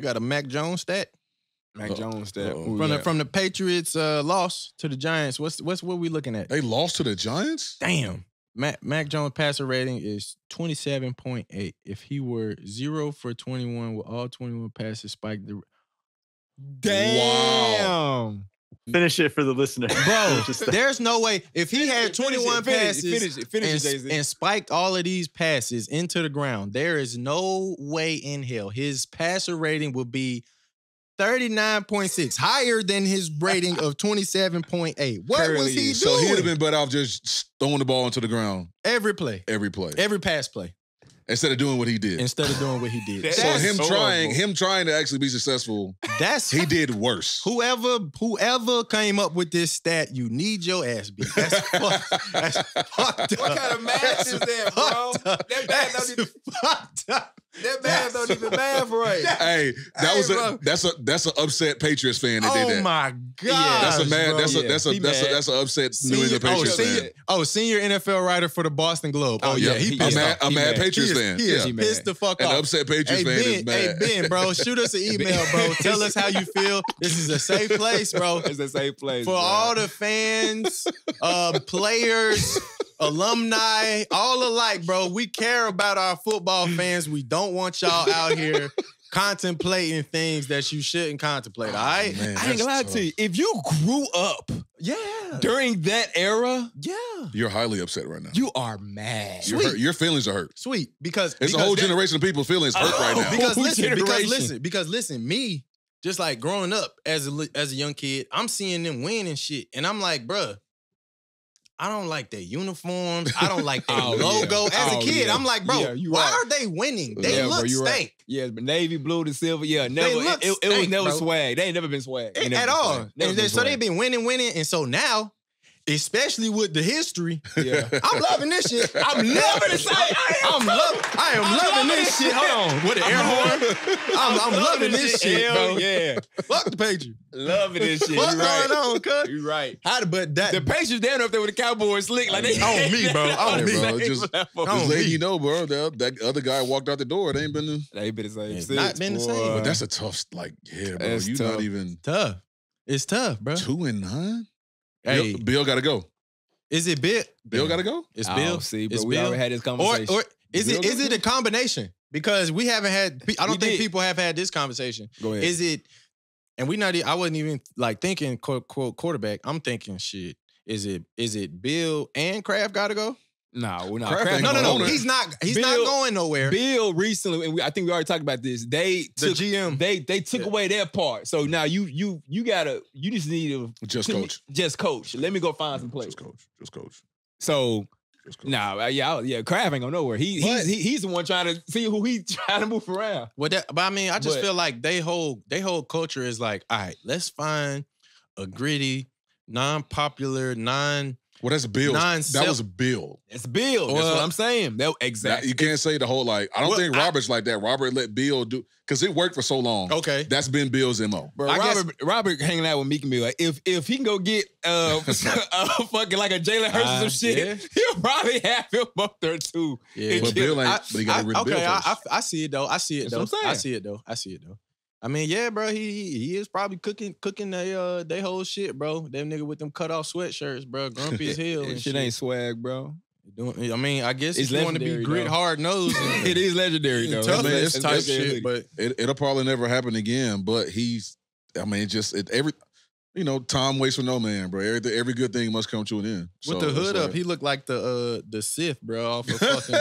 We got a Mac Jones stat Mac Jones that uh-oh. who we from the from the Patriots uh, loss to the Giants. What's what's what we looking at? They lost to the Giants. Damn. Mac, Mac Jones passer rating is 27.8. If he were 0 for 21 with all 21 passes spiked the Damn. Finish it for the listener. Bro, there's no way if he had Finish it, 21 finish it, passes Finish it. Finish it, and, Jay-Z. and spiked all of these passes into the ground, there is no way in hell his passer rating would be 39.6, higher than his rating of 27.8. What was he doing? So he'd have been better off just throwing the ball into the ground every play, every play every pass play, instead of doing what he did. instead of doing what he did. So That's, him horrible. trying, him trying to actually be successful, that's he did worse. whoever whoever came up with this stat, you need your ass beat. That's fucked. That's fucked up. What kind of math is that, bro? Fucked up. That math don't even- fucked up. That man don't even math right. Hey, that Hey, was a bro. that's a that's an upset Patriots fan that did that. Oh that. my god! that's a mad. That's a Yeah, that's a he that's a mad. that's an upset New Senior, England oh, Patriots senior, fan. oh, senior NFL writer for the Boston Globe. Oh, Oh, yeah, yeah, he he A pissed mad, off. a He mad is- Patriots he is, fan. He is yeah. He mad. pissed the fuck An off. upset Patriots Hey fan ben, is mad. hey Ben, bro, shoot us an email, bro. Tell us how you feel. This is a safe place, bro. It's a safe place. For bro. all the fans, uh, players, alumni, all alike, bro. We care about our football fans. We don't want y'all out here contemplating things that you shouldn't contemplate. All right? Man, I ain't gonna lie to you. If you grew up Yeah. during that era, Yeah. You're highly upset right now. you are mad. Your, hurt, your feelings are hurt. Sweet. Because It's because a whole that- generation of people's feelings hurt right Oh, now. because Whole listen, because listen, because listen, me, just like growing up as a as a young kid, I'm seeing them win and shit, and I'm like, bruh, I don't like their uniforms. I don't like their Oh, yeah. logo. As a Oh, kid, yeah. I'm like, bro, Yeah, why right. are they winning? They Yeah, bro, look you right. stank Yeah, but navy blue to silver. Yeah, never. look it, it, it was never bro. swag. They ain't never been swag. They at been all. swag. They, so they've been winning, winning, and so now, especially with the history, Yeah. I'm loving this shit. I'm loving this. this. I- I'm loving. I am I'm loving loving this this shit. shit. Hold on, with the air horn. I'm, I'm loving this shit, Hell bro. Yeah, Fuck the Patriots. loving this shit. You What's right. going on, cuz? You right. How but that The Patriots down up there with the Cowboys slick like they On me, bro. On Hey, me. bro, just- on Just letting you know, bro. That, that other guy walked out the door. It ain't been. the. They been the same. It's since, not been the same. But that's a tough. Like, yeah, bro. That's You tough. not even tough. It's tough, bro. two and nine. Hey, Bill, Bill got to go. is it Bill? Bill got to go. It's Oh, Bill. see, It's but we Bill. already had this Or conversation. or is it Bill is it a combination? Because we haven't had. I don't We think did. people have had this conversation. Go ahead. Is it? And we not. e- I wasn't even like thinking quote, quote quarterback. I'm thinking shit. Is it is it Bill and Kraft got to go? Nah, we're not. Kraft ain't No, no, no. He's not. He's Bill- not going nowhere. Bill recently, and we, I think we already talked about this. They the took GM. they they took Yeah. away their part. So now you you you gotta you just need to Just coach. just coach. Let me go find some players. Just coach. Just coach. So Just coach. nah, yeah, I- yeah, Kraft ain't going nowhere. He he's But- he, he's the one trying to see who he trying to move around. Well, that, but I mean, I just But- feel like they whole they whole culture is like, all right, let's find a gritty, non-popular, non. Well, that's Bill. That Non-self- was Bill. It's Bill. That's what I'm saying. That That- exactly. you can't say the whole like. I don't Well, think I- Robert's like that. Robert let Bill do because it worked for so long. Okay, That's been Bill's mo. Bro, I guess- Robert, Robert hanging out with Meek Mill. Like, if if he can go get uh, uh fucking like a Jalen Hurts or Uh, some shit, yeah. he'll probably have him up there too. yeah. But Bill ain't. I, but he got I- rid of okay, Bill I, first. I, I see it though. I see it That's though. what I'm I see it though. I see it though. I mean, yeah, bro. He he is probably cooking cooking they uh they whole shit, bro. Them nigga with them cut off sweatshirts, bro. Grumpy as hell. That and shit ain't swag, bro. Doing, I mean, I guess It's going to be grit hard nosed, it is legendary though. tough man, it's- type shit, but it, it'll probably never happen again. But he's. I mean, just it, every. You know, time waits for no man, bro. Every every good thing must come to an end. with the it's hood up, like- he looked like the uh the Sith, bro, off of fucking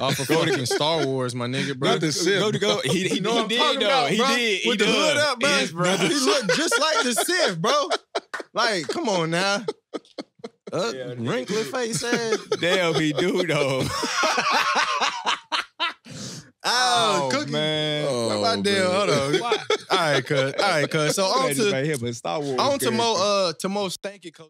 off of fucking Star Wars, my nigga, bro. Not the Sith, Go to go. He, he, You know he did though. about, he bro? did. He With the does. hood up, bro. Yes, bro. He looked just like the Sith, bro. Like, come on now. Uh, Yeah, wrinkly face ass. Damn, he do though. Oh, cookie. man. Oh, What about damn? man. Hold on. All right, cuz. All right, cuz. So on Right to here, but Star Wars. on to more uh to more stanky coach.